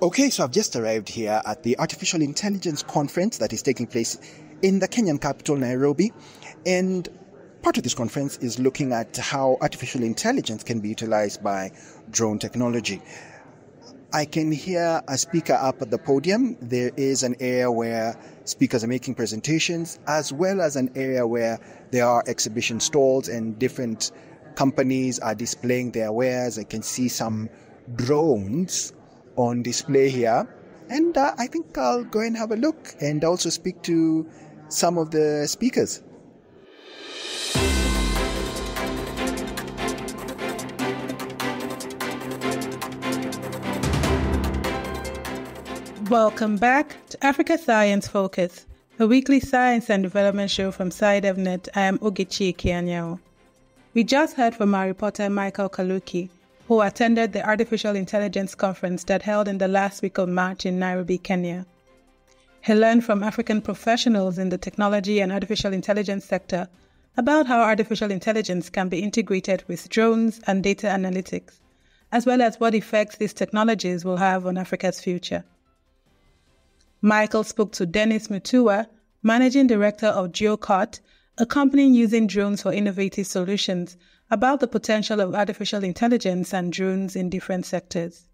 Okay, so I've just arrived here at the Artificial Intelligence Conference that is taking place in the Kenyan capital, Nairobi. And part of this conference is looking at how artificial intelligence can be utilized by drone technology. I can hear a speaker up at the podium. There is an area where speakers are making presentations, as well as an area where there are exhibition stalls and different companies are displaying their wares. I can see some drones on display here. And uh, I think I'll go and have a look and also speak to some of the speakers. Welcome back to Africa Science Focus, a weekly science and development show from SciDevNet. I am Ogechi Kianyao. We just heard from our reporter Michael Kaloki, who attended the Artificial Intelligence Conference that held in the last week of March in Nairobi, Kenya. He learned from African professionals in the technology and artificial intelligence sector about how artificial intelligence can be integrated with drones and data analytics, as well as what effects these technologies will have on Africa's future. Michael spoke to Dennis Mutua, Managing Director of GeoCart, a company using drones for innovative solutions, about the potential of artificial intelligence and drones in different sectors.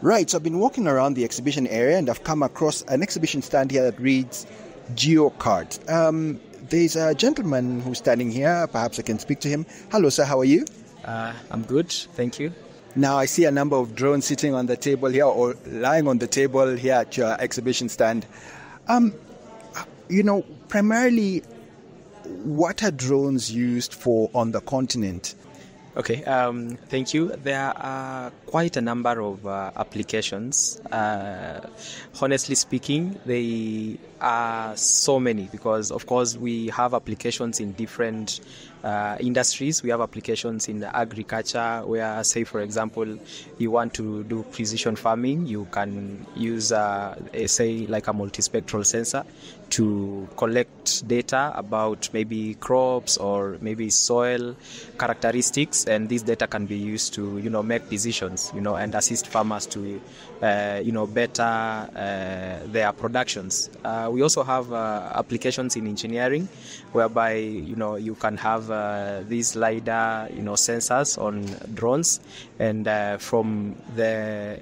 Right, so I've been walking around the exhibition area and I've come across an exhibition stand here that reads GeoCart. Um, there's a gentleman who's standing here. Perhaps I can speak to him. Hello, sir. How are you? Uh, I'm good, thank you. Now I see a number of drones sitting on the table here or lying on the table here at your exhibition stand. Um, you know, primarily, what are drones used for on the continent? Okay, um, thank you. There are quite a number of uh, applications. Uh, honestly speaking, they are so many because, of course, we have applications in different uh, industries. We have applications in agriculture where, say, for example, you want to do precision farming, you can use, uh, a, say, like a multispectral sensor to collect data about maybe crops or maybe soil characteristics, and this data can be used to, you know, make decisions, you know, and assist farmers to, uh, you know, better uh, their productions. Uh, we also have uh, applications in engineering, whereby you know you can have uh, these lidar, you know, sensors on drones, and uh, from the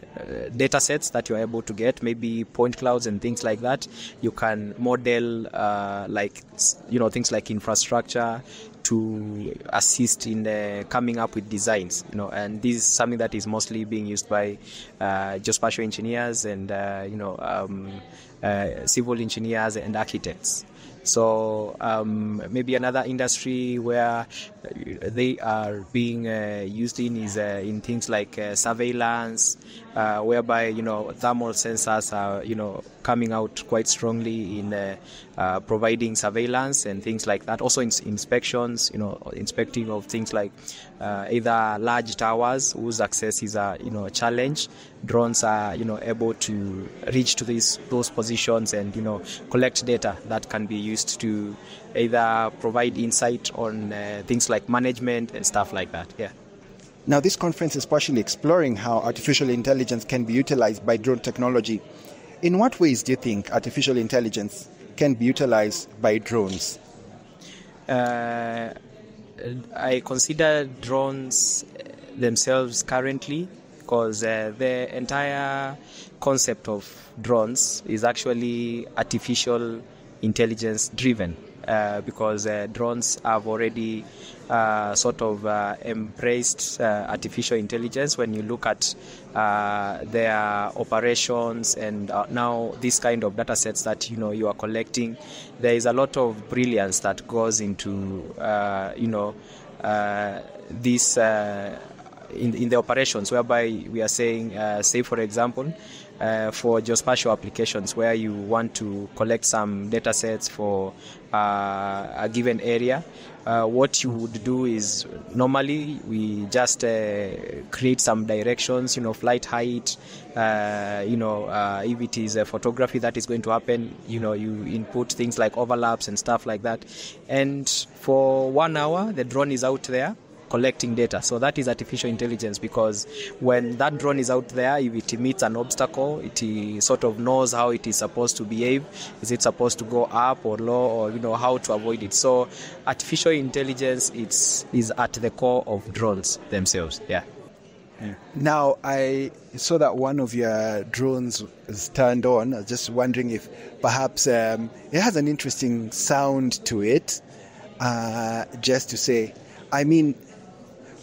data sets that you're able to get, maybe point clouds and things like that, you can model like you know things like infrastructure to assist in uh, coming up with designs, you know, and this is something that is mostly being used by uh, geospatial engineers and uh, you know um, civil engineers and architects. So um, maybe another industry where they are being uh, used in is uh, in things like uh, surveillance, Uh, whereby you know thermal sensors are you know coming out quite strongly in uh, uh, providing surveillance and things like that. Also in inspections, you know, inspecting of things like either large towers whose access is a you know a challenge. Drones are you know able to reach to these those positions and you know collect data that can be used to either provide insight on uh, things like management and stuff like that. Yeah. Now, this conference is partially exploring how artificial intelligence can be utilized by drone technology. In what ways do you think artificial intelligence can be utilized by drones? Uh, I consider drones themselves currently because uh, the entire concept of drones is actually artificial intelligence driven uh, because uh, drones have already uh, sort of uh, embraced uh, artificial intelligence. When you look at uh, their operations and now this kind of data sets that you know you are collecting there is a lot of brilliance that goes into you know this in, in the operations whereby we are saying say for example uh, for geospatial applications where you want to collect some data sets for uh, a given area. Uh, what you would do is normally we just uh, create some directions, you know, flight height, uh, you know, uh, if it is a photography that is going to happen, you know, you input things like overlaps and stuff like that. And for one hour, the drone is out there collecting data. So that is artificial intelligence because when that drone is out there, if it meets an obstacle, it sort of knows how it is supposed to behave. Is it supposed to go up or low, or you know how to avoid it? So artificial intelligence it's is at the core of drones themselves. Yeah. Yeah. Now, I saw that one of your drones is turned on. I was just wondering if perhaps um, it has an interesting sound to it. Uh, just to say, I mean,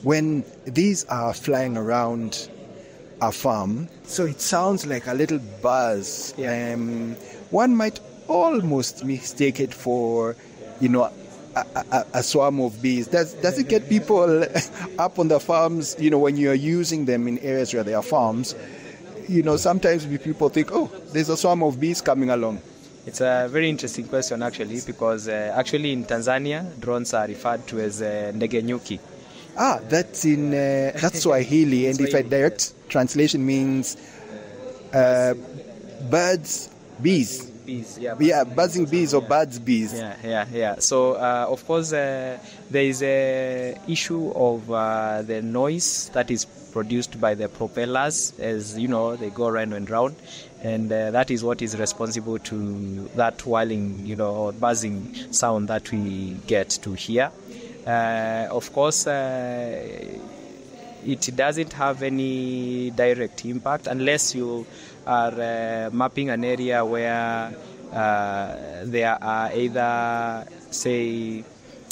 when these are flying around a farm, so it sounds like a little buzz. Yeah. Um, one might almost mistake it for, you know, a, a, a, swarm of bees. Does does it get people up on the farms? You know, when you are using them in areas where there are farms, you know, sometimes people think, oh, there's a swarm of bees coming along. It's a very interesting question actually, because uh, actually in Tanzania, drones are referred to as uh, ndege nyuki. Ah, that's in uh, that's Swahili, and if a direct translation means uh, birds, bees bees. Yeah, yeah buzzing bees or birds bees. Yeah, yeah, yeah. So uh, of course uh, there is a issue of uh, the noise that is produced by the propellers as you know they go round and round, and uh, that is what is responsible to that whirling, you know, buzzing sound that we get to hear. Uh, of course uh, it doesn't have any direct impact unless you are uh, mapping an area where there are either, say,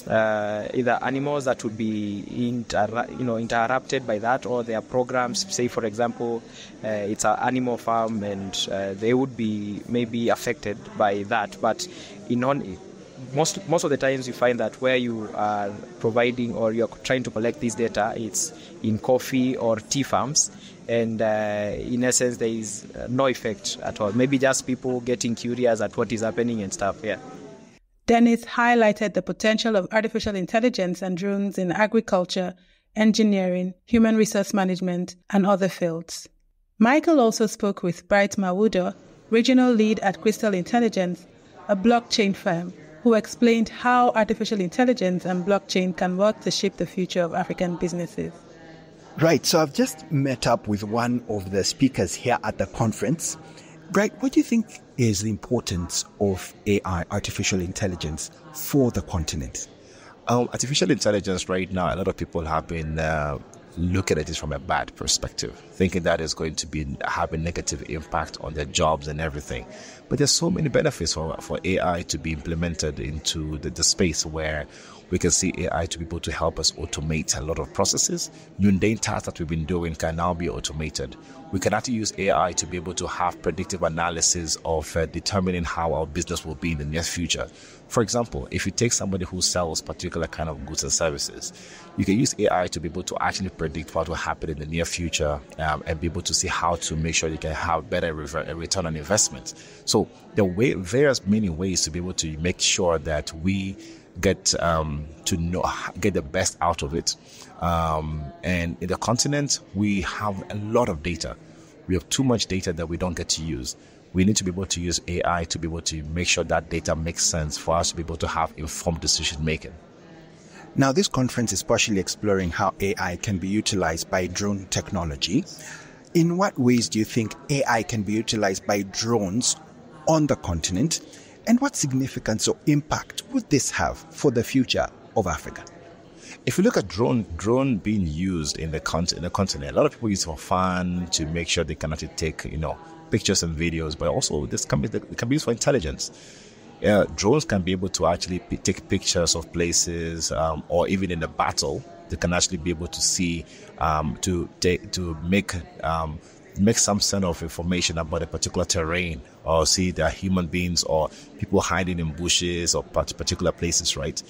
uh, either animals that would be inter- you know interrupted by that, or there are programs. Say, for example, uh, it's an animal farm, and uh, they would be maybe affected by that. But in on most most of the times you find that where you are providing or you're trying to collect this data, it's in coffee or tea farms, and uh, in essence there is no effect at all. Maybe just people getting curious at what is happening and stuff. Yeah. Dennis highlighted the potential of artificial intelligence and drones in agriculture, engineering, human resource management, and other fields. Michael also spoke with Bright Mawudor, regional lead at Crystal Intelligence, a blockchain firm who explained how artificial intelligence and blockchain can work to shape the future of African businesses. Right, so I've just met up with one of the speakers here at the conference. Bright, what do you think is the importance of AI, artificial intelligence, for the continent? Um, artificial intelligence right now, a lot of people have been uh, looking at it from a bad perspective, thinking that it's going to be have a negative impact on their jobs and everything. But there's so many benefits for, for AI to be implemented into the, the space where we can see AI to be able to help us automate a lot of processes. Mundane tasks that we've been doing can now be automated. We can actually use AI to be able to have predictive analysis of uh, determining how our business will be in the near future. For example, if you take somebody who sells particular kind of goods and services, you can use AI to be able to actually predict what will happen in the near future um, and be able to see how to make sure you can have better return on investment. So there are various many ways to be able to make sure that we get um, to know get the best out of it. Um, and in the continent, we have a lot of data. We have too much data that we don't get to use. We need to be able to use AI to be able to make sure that data makes sense for us to be able to have informed decision making. Now, this conference is partially exploring how AI can be utilized by drone technology. In what ways do you think AI can be utilized by drones on the continent? And what significance or impact would this have for the future of Africa? If you look at drone drone being used in the, con- in the continent, a lot of people use it for fun to make sure they can actually take you know pictures and videos, but also this can be it can be used for intelligence. Uh, drones can be able to actually p- take pictures of places, um, or even in a battle, they can actually be able to see um, to take to make um, make some sort of information about a particular terrain, or see there are human beings or people hiding in bushes or particular places, right?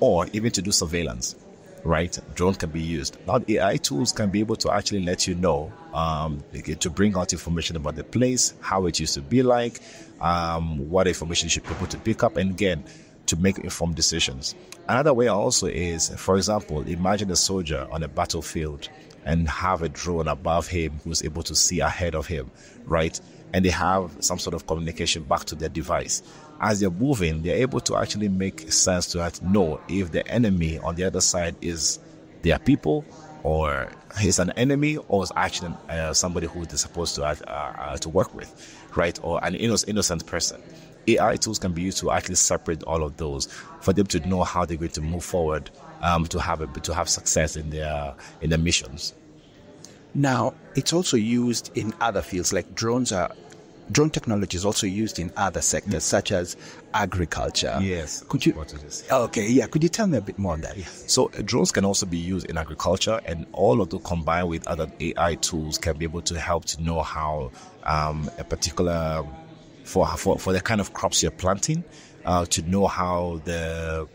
Or even to do surveillance right? Drone can be used. Now, AI tools can be able to actually let you know um, to bring out information about the place, how it used to be like, um, what information you should be able to pick up, and again, to make informed decisions. Another way also is, for example, imagine a soldier on a battlefield and have a drone above him who's able to see ahead of him, right? And they have some sort of communication back to their device as they're moving, they're able to actually make sense to know if the enemy on the other side is their people or he's an enemy or is actually uh, somebody who they're supposed to uh, uh, to work with, right? Or an innocent person. AI tools can be used to actually separate all of those for them to know how they're going to move forward um, to have a, to have success in their in their missions. Now, it's also used in other fields, like drones are drone technology is also used in other sectors such as agriculture. Yes. Could you? What it is. Okay, yeah. Could you tell me a bit more on that? So uh, drones can also be used in agriculture, and all of those combined with other AI tools can be able to help to know how um, a particular for for for the kind of crops you're planting, uh, to know how the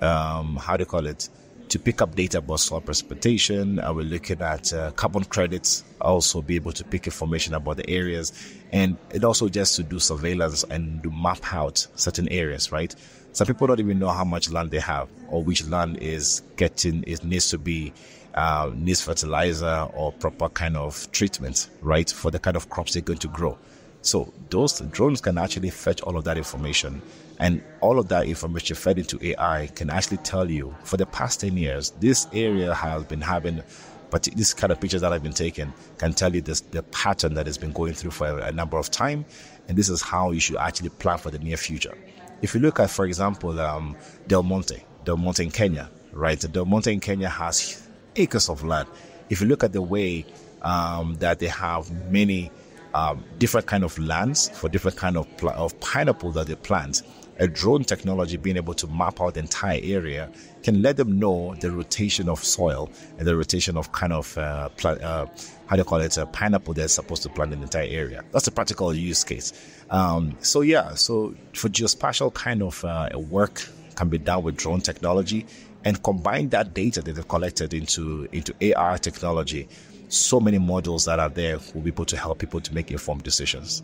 um, how do you call it to pick up data about soil precipitation. Uh, we're looking at uh, carbon credits, also be able to pick information about the areas, and it also just to do surveillance and to map out certain areas, right? Some people don't even know how much land they have or which land is getting, it needs to be, uh, needs fertilizer or proper kind of treatment, right? For the kind of crops they're going to grow. So those drones can actually fetch all of that information and all of that information fed into AI can actually tell you for the past 10 years, this area has been having, but this kind of pictures that have been taken can tell you this, the pattern that has been going through for a, a number of time. And this is how you should actually plan for the near future. If you look at, for example, um, Del Monte, Del Monte in Kenya, right? Del Monte in Kenya has acres of land. If you look at the way um, that they have many um, different kind of lands for different kind of pl- of pineapple that they plant. A drone technology being able to map out the entire area can let them know the rotation of soil and the rotation of kind of uh, uh, how do you call it a pineapple they're supposed to plant in the entire area. That's a practical use case. Um, so yeah, so for geospatial kind of uh, work can be done with drone technology and combine that data that they've collected into into AI technology so many models that are there will be able to help people to make informed decisions.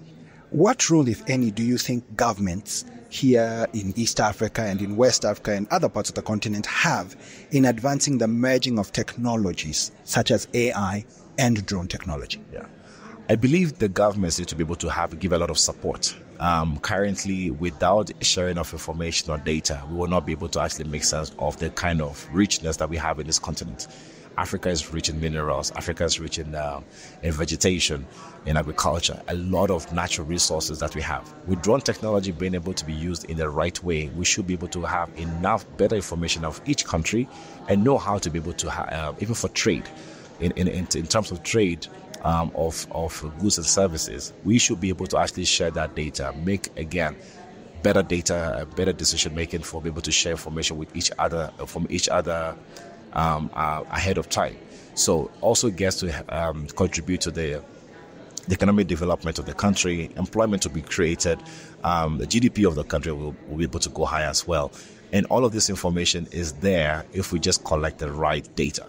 What role, if any, do you think governments here in East Africa and in West Africa and other parts of the continent have in advancing the merging of technologies such as AI and drone technology? Yeah. I believe the governments need to be able to have give a lot of support. Um, currently, without sharing of information or data, we will not be able to actually make sense of the kind of richness that we have in this continent. Africa is rich in minerals. Africa is rich in, uh, in vegetation, in agriculture, a lot of natural resources that we have. With drone technology being able to be used in the right way, we should be able to have enough better information of each country and know how to be able to, have, uh, even for trade, in, in, in, in terms of trade, um, of, of goods and services, we should be able to actually share that data, make again better data, better decision making for be able to share information with each other from each other um, uh, ahead of time. So also gets to um, contribute to the, the, economic development of the country, employment to be created, um, the GDP of the country will, will be able to go high as well. And all of this information is there if we just collect the right data.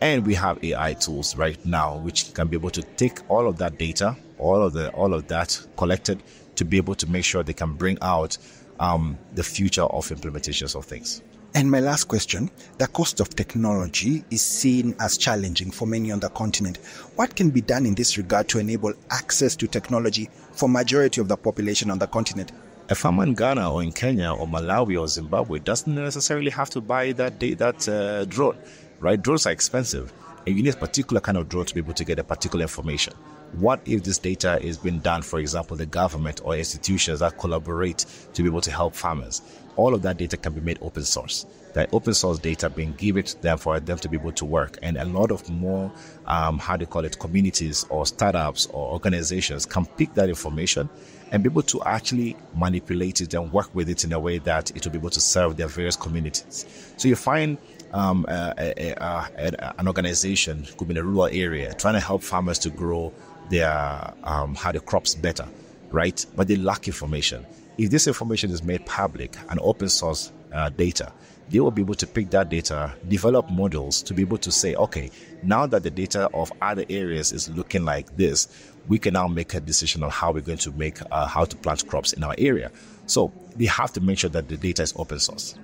And we have AI tools right now which can be able to take all of that data, all of the all of that collected to be able to make sure they can bring out um, the future of implementations of things. And my last question the cost of technology is seen as challenging for many on the continent. What can be done in this regard to enable access to technology for majority of the population on the continent? A farmer in Ghana or in Kenya or Malawi or Zimbabwe doesn't necessarily have to buy that that uh, drone, right? Drones are expensive, and you need a particular kind of drone to be able to get a particular information. What if this data is being done, for example, the government or institutions that collaborate to be able to help farmers? All of that data can be made open source. That open source data being given to them for them to be able to work, and a lot of more, um, how do you call it, communities or startups or organizations can pick that information and be able to actually manipulate it and work with it in a way that it will be able to serve their various communities. So you find um, a, a, a, an organization could be in a rural area trying to help farmers to grow their um, how the crops better, right? But they lack information if this information is made public and open source uh, data, they will be able to pick that data, develop models to be able to say, okay, now that the data of other areas is looking like this, we can now make a decision on how we're going to make, uh, how to plant crops in our area. So they have to make sure that the data is open source.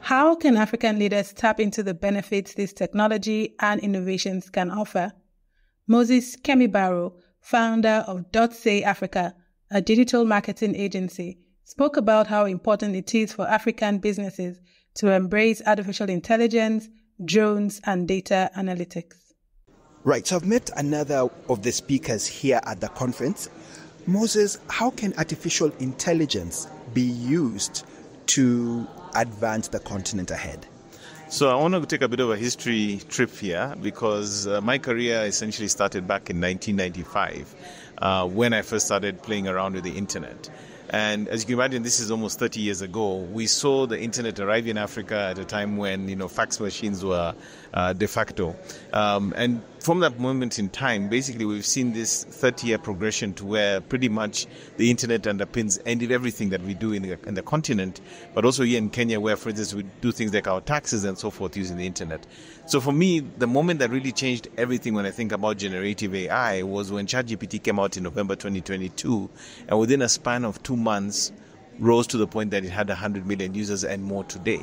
How can African leaders tap into the benefits this technology and innovations can offer? Moses Kemibaro, founder of Dotsavvy Africa, a digital marketing agency, spoke about how important it is for African businesses to embrace artificial intelligence, drones, and data analytics. Right, so I've met another of the speakers here at the conference. Moses, how can artificial intelligence be used to advance the continent ahead? So I want to take a bit of a history trip here because uh, my career essentially started back in 1995 uh, when I first started playing around with the internet. And as you can imagine, this is almost 30 years ago. We saw the internet arrive in Africa at a time when you know fax machines were uh, de facto. Um, and from that moment in time, basically, we've seen this 30 year progression to where pretty much the internet underpins and everything that we do in the, in the continent, but also here in Kenya, where, for instance, we do things like our taxes and so forth using the internet. So for me, the moment that really changed everything when I think about generative AI was when ChatGPT came out in November 2022, and within a span of two months, rose to the point that it had 100 million users and more today.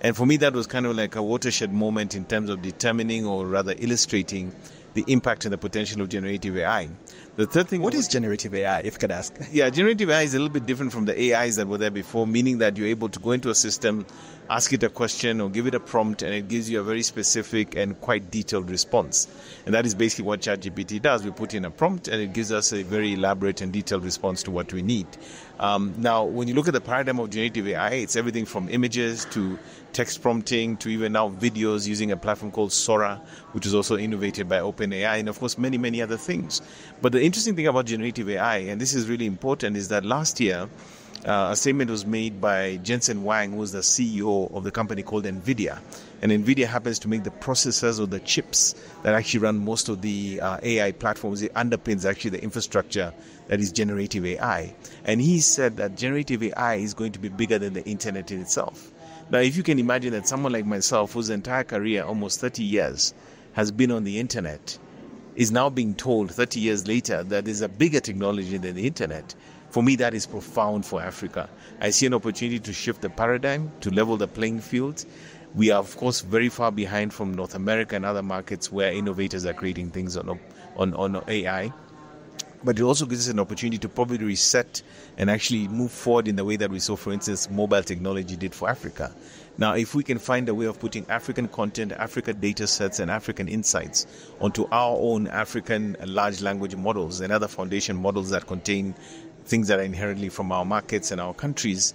And for me, that was kind of like a watershed moment in terms of determining or rather illustrating the impact and the potential of generative AI. The third thing. What is generative AI, if I could ask? Yeah, generative AI is a little bit different from the AIs that were there before, meaning that you're able to go into a system, ask it a question, or give it a prompt, and it gives you a very specific and quite detailed response. And that is basically what ChatGPT does. We put in a prompt, and it gives us a very elaborate and detailed response to what we need. Um, now, when you look at the paradigm of generative AI, it's everything from images to text prompting to even now videos using a platform called Sora, which is also innovated by OpenAI, and of course, many, many other things. But the interesting thing about generative AI, and this is really important, is that last year, uh, a statement was made by Jensen Huang, who was the CEO of the company called NVIDIA. And NVIDIA happens to make the processors or the chips that actually run most of the uh, AI platforms. It underpins actually the infrastructure that is generative AI. And he said that generative AI is going to be bigger than the internet in itself. Now, if you can imagine that someone like myself, whose entire career, almost 30 years, has been on the internet, is now being told 30 years later that there's a bigger technology than the internet, for me, that is profound for Africa. I see an opportunity to shift the paradigm, to level the playing field. We are, of course, very far behind from North America and other markets where innovators are creating things on, on, on AI but it also gives us an opportunity to probably reset and actually move forward in the way that we saw, for instance, mobile technology did for Africa. Now, if we can find a way of putting African content, African data sets, and African insights onto our own African large language models and other foundation models that contain things that are inherently from our markets and our countries,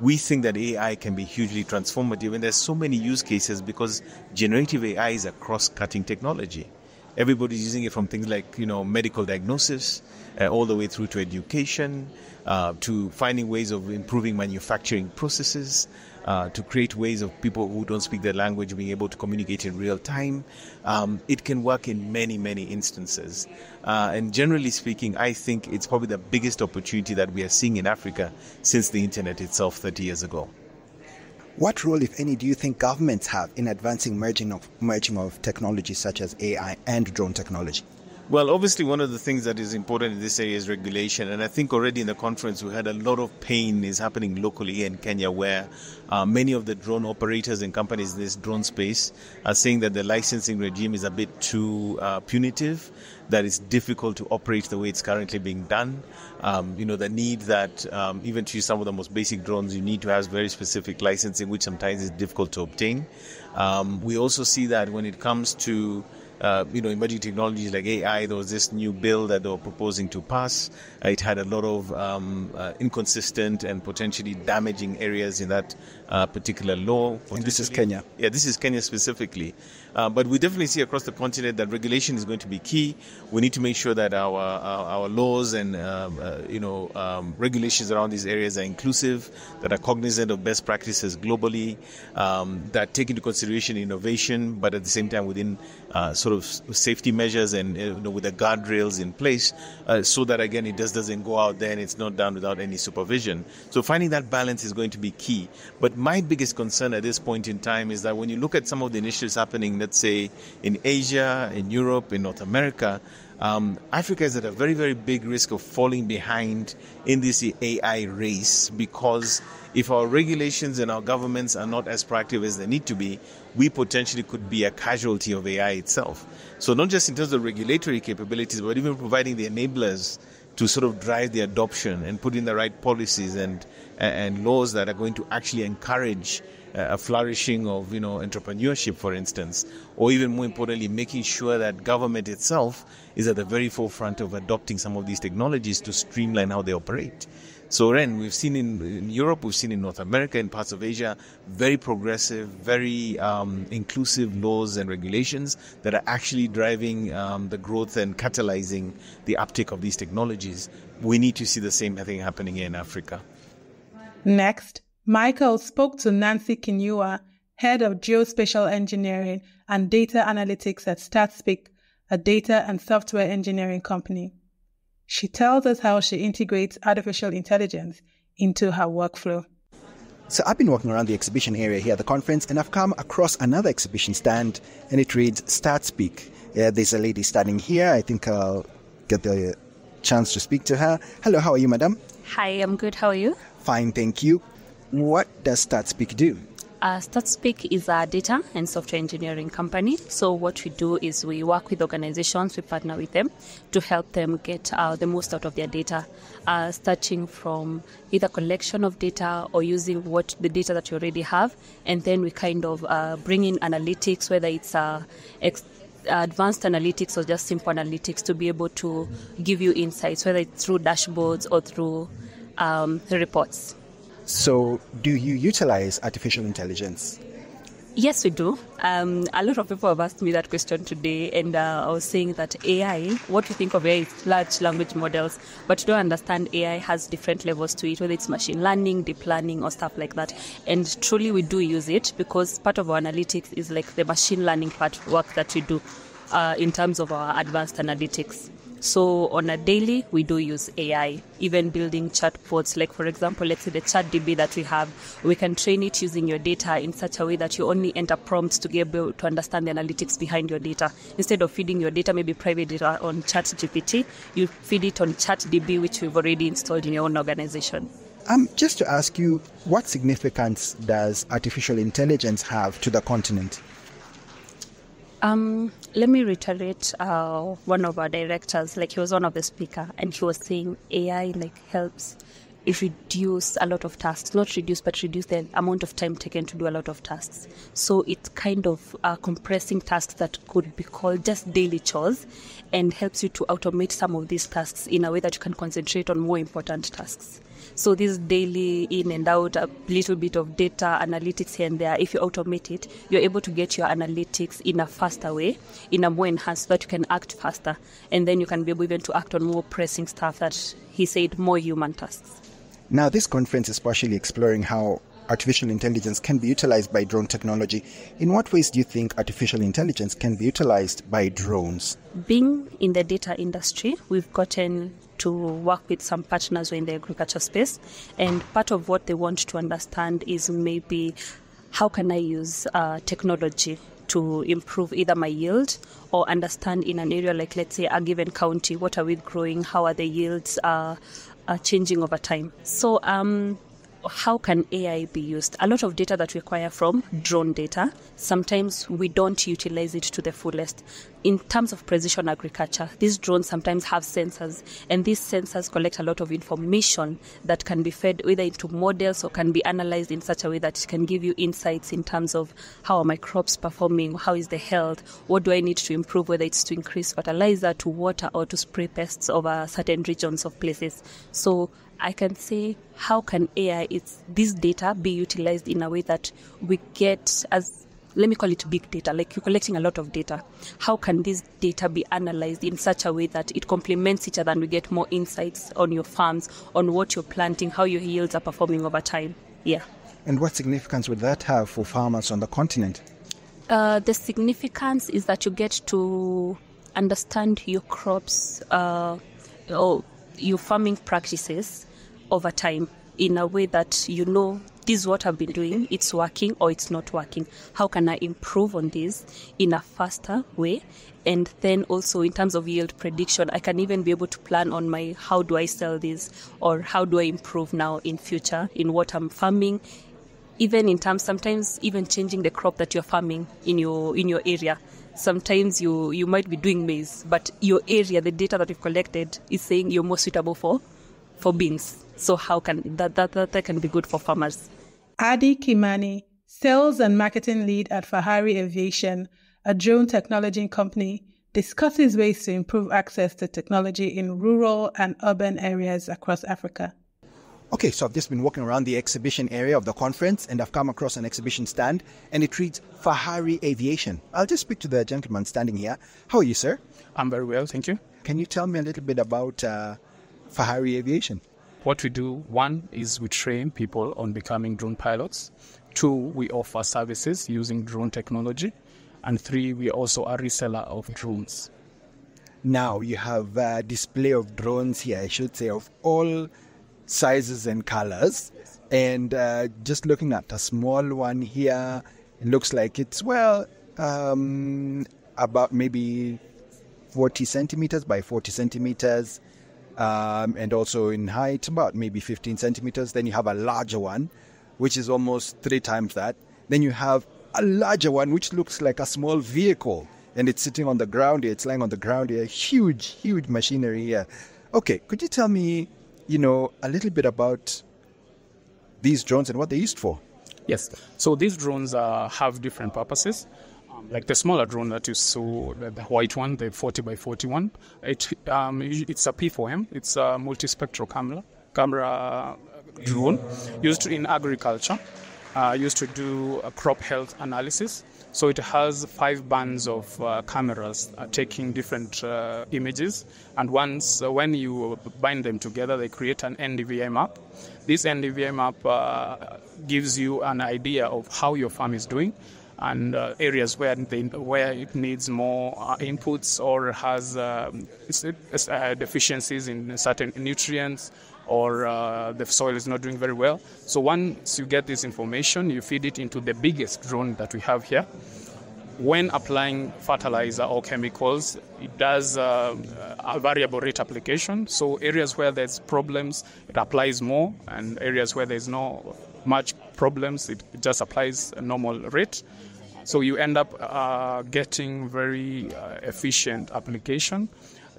we think that AI can be hugely transformative. And there's so many use cases because generative AI is a cross cutting technology. Everybody's using it from things like you know medical diagnosis, uh, all the way through to education, uh, to finding ways of improving manufacturing processes, uh, to create ways of people who don't speak their language being able to communicate in real time. Um, it can work in many, many instances. Uh, and generally speaking, I think it's probably the biggest opportunity that we are seeing in Africa since the internet itself 30 years ago. What role, if any, do you think governments have in advancing merging of merging of technologies such as AI and drone technology? Well, obviously, one of the things that is important in this area is regulation. And I think already in the conference, we had a lot of pain is happening locally in Kenya where uh, many of the drone operators and companies in this drone space are saying that the licensing regime is a bit too uh, punitive, that it's difficult to operate the way it's currently being done. Um, you know, the need that um, even to use some of the most basic drones, you need to have very specific licensing, which sometimes is difficult to obtain. Um, we also see that when it comes to uh, you know, emerging technologies like AI. There was this new bill that they were proposing to pass. Uh, it had a lot of um, uh, inconsistent and potentially damaging areas in that uh, particular law. And this is Kenya. Yeah, this is Kenya specifically. Uh, but we definitely see across the continent that regulation is going to be key. We need to make sure that our our, our laws and um, uh, you know um, regulations around these areas are inclusive, that are cognizant of best practices globally, um, that take into consideration innovation, but at the same time within uh, sort of safety measures and you know, with the guardrails in place, uh, so that again it just doesn't go out there and it's not done without any supervision. So finding that balance is going to be key. But my biggest concern at this point in time is that when you look at some of the initiatives happening, let's say in Asia, in Europe, in North America, um, Africa is at a very, very big risk of falling behind in this AI race because if our regulations and our governments are not as proactive as they need to be, we potentially could be a casualty of AI itself. So, not just in terms of regulatory capabilities, but even providing the enablers to sort of drive the adoption and put in the right policies and and laws that are going to actually encourage uh, a flourishing of you know entrepreneurship, for instance, or even more importantly, making sure that government itself is at the very forefront of adopting some of these technologies to streamline how they operate. So, Ren, we've seen in, in, Europe, we've seen in North America, in parts of Asia, very progressive, very um, inclusive laws and regulations that are actually driving um, the growth and catalyzing the uptake of these technologies. We need to see the same thing happening here in Africa. Next, Michael spoke to Nancy Kinyua, head of geospatial engineering and data analytics at Statsspeak, a data and software engineering company. She tells us how she integrates artificial intelligence into her workflow. So I've been walking around the exhibition area here at the conference and I've come across another exhibition stand and it reads Statsspeak. Yeah, uh, there's a lady standing here. I think I'll get the chance to speak to her. Hello, how are you, madam? Hi, I'm good. How are you? Fine, thank you. What does Statsspeak do? Uh, Statsspeak is a data and software engineering company. So what we do is we work with organizations, we partner with them to help them get uh, the most out of their data, uh, starting from either collection of data or using what the data that you already have, and then we kind of uh, bring in analytics, whether it's uh, ex- advanced analytics or just simple analytics to be able to give you insights, whether it's through dashboards or through um, reports. So, do you utilize artificial intelligence? Yes, we do. Um, a lot of people have asked me that question today, and uh, I was saying that AI, what we think of AI is large language models, but you don't understand AI has different levels to it, whether it's machine learning, deep learning, or stuff like that. And truly, we do use it because part of our analytics is like the machine learning part work that we do uh, in terms of our advanced analytics. So on a daily, we do use AI, even building chatbots. Like for example, let's say the chat DB that we have, we can train it using your data in such a way that you only enter prompts to be able to understand the analytics behind your data. Instead of feeding your data, maybe private data on chat GPT, you feed it on chat DB, which we've already installed in your own organization. Um, just to ask you, what significance does artificial intelligence have to the continent? Um, let me reiterate uh, one of our directors, like he was one of the speaker, and he was saying AI like helps reduce a lot of tasks, not reduce, but reduce the amount of time taken to do a lot of tasks. So it's kind of uh, compressing tasks that could be called just daily chores and helps you to automate some of these tasks in a way that you can concentrate on more important tasks. So this daily in and out, a little bit of data analytics here and there, if you automate it, you're able to get your analytics in a faster way, in a more enhanced, so that you can act faster. And then you can be able even to act on more pressing stuff that he said, more human tasks. Now, this conference is partially exploring how artificial intelligence can be utilized by drone technology. In what ways do you think artificial intelligence can be utilized by drones? Being in the data industry, we've gotten to work with some partners in the agriculture space, and part of what they want to understand is maybe how can I use uh, technology to improve either my yield or understand in an area like let's say a given county what are we growing how are the yields uh, are changing over time. So, um, how can AI be used? A lot of data that we acquire from drone data, sometimes we don't utilize it to the fullest. In terms of precision agriculture, these drones sometimes have sensors, and these sensors collect a lot of information that can be fed either into models or can be analyzed in such a way that it can give you insights in terms of how are my crops performing, how is the health, what do I need to improve, whether it's to increase fertilizer, to water, or to spray pests over certain regions of places. So I can say how can AI it's this data be utilized in a way that we get as let me call it big data like you're collecting a lot of data. How can this data be analyzed in such a way that it complements each other and we get more insights on your farms on what you're planting how your yields are performing over time? Yeah. And what significance would that have for farmers on the continent? Uh, the significance is that you get to understand your crops uh, or your farming practices over time in a way that you know this is what I've been doing, it's working or it's not working. How can I improve on this in a faster way? And then also in terms of yield prediction, I can even be able to plan on my how do I sell this or how do I improve now in future in what I'm farming. Even in terms sometimes even changing the crop that you're farming in your in your area. Sometimes you you might be doing maize, but your area, the data that you've collected is saying you're more suitable for for beans. So how can that, that, that, that can be good for farmers? Addy Kimani, Sales and marketing lead at Fahari Aviation, a drone technology company, discusses ways to improve access to technology in rural and urban areas across Africa. Okay, so I've just been walking around the exhibition area of the conference and I've come across an exhibition stand and it reads Fahari Aviation. I'll just speak to the gentleman standing here. How are you, sir? I'm very well, thank you. Can you tell me a little bit about uh, Fahari Aviation? What we do, one is we train people on becoming drone pilots. Two, we offer services using drone technology. And three, we also a reseller of drones. Now you have a display of drones here, I should say, of all sizes and colors. And uh, just looking at a small one here, it looks like it's, well, um, about maybe 40 centimeters by 40 centimeters. Um, and also in height, about maybe 15 centimeters. Then you have a larger one, which is almost three times that. Then you have a larger one, which looks like a small vehicle, and it's sitting on the ground here. It's lying on the ground here. Huge, huge machinery here. Okay, could you tell me, you know, a little bit about these drones and what they're used for? Yes. So these drones uh, have different purposes. Like the smaller drone that you saw, the, the white one, the 40 by 41, it, um, it's a P4M. It's a multispectral camera, camera drone used in agriculture uh, used to do crop health analysis. So it has five bands of uh, cameras uh, taking different uh, images, and once uh, when you bind them together, they create an NDVI map. This NDVI map uh, gives you an idea of how your farm is doing and uh, areas where they, where it needs more uh, inputs or has um, uh, deficiencies in certain nutrients or uh, the soil is not doing very well. So once you get this information, you feed it into the biggest drone that we have here. When applying fertilizer or chemicals, it does uh, a variable rate application. So areas where there's problems, it applies more, and areas where there's no much problems, it just applies a normal rate. So you end up uh, getting very uh, efficient application.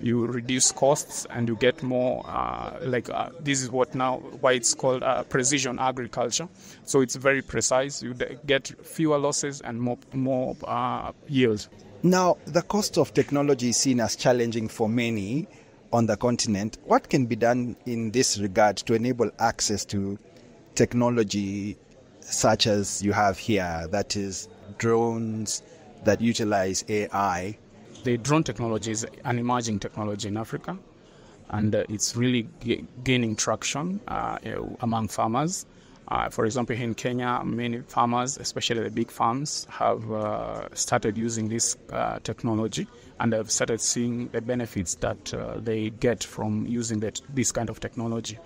You reduce costs and you get more uh, like uh, this is what now why it's called uh, precision agriculture. So it's very precise. You get fewer losses and more more uh, yield now the cost of technology is seen as challenging for many on the continent. What can be done in this regard to enable access to technology such as you have here? That is drones that utilize ai the drone technology is an emerging technology in Africa, and uh, it's really g- gaining traction uh, among farmers. Uh, for example, in Kenya, many farmers, especially the big farms, have uh, started using this uh, technology and have started seeing the benefits that uh, they get from using that, this kind of technology.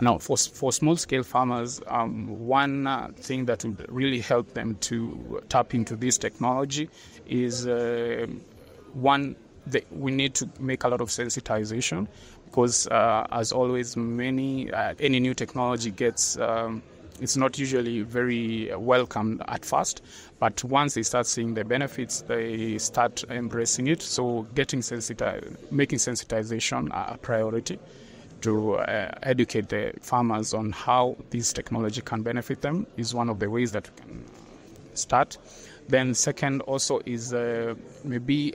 Now, for, for small scale farmers, um, one uh, thing that would really help them to tap into this technology is uh, one, the, we need to make a lot of sensitization because, uh, as always, many uh, any new technology gets. Um, it's not usually very welcome at first, but once they start seeing the benefits, they start embracing it. So, getting sensitized, making sensitization a priority to uh, educate the farmers on how this technology can benefit them is one of the ways that we can start. Then, second, also is uh, maybe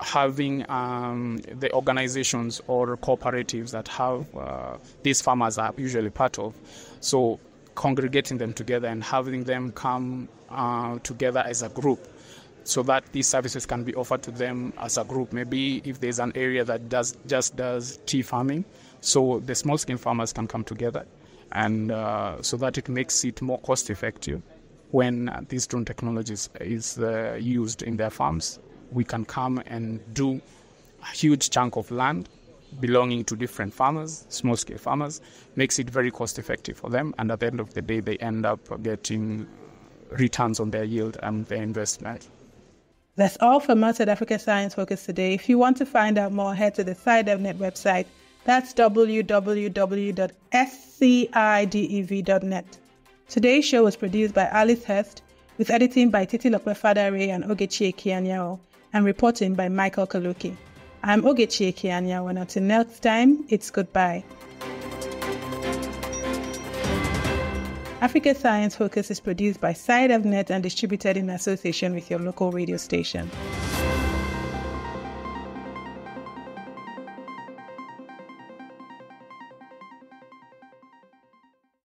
having um, the organizations or cooperatives that have uh, these farmers are usually part of. So congregating them together and having them come uh, together as a group so that these services can be offered to them as a group. Maybe if there's an area that does just does tea farming, so the small scale farmers can come together, and uh, so that it makes it more cost effective when these drone technologies is uh, used in their farms we can come and do a huge chunk of land belonging to different farmers, small scale farmers, makes it very cost effective for them. And at the end of the day, they end up getting returns on their yield and their investment. That's all for Method Africa Science Focus today. If you want to find out more, head to the SciDevNet website. That's www.scidev.net. Today's show was produced by Alice Hurst, with editing by Titi Lokwe and Ogechi Kianyao and reporting by Michael Kaloki. I'm Ogechi Kianya, and until next time, it's goodbye. Africa Science Focus is produced by SciDevNet and distributed in association with your local radio station.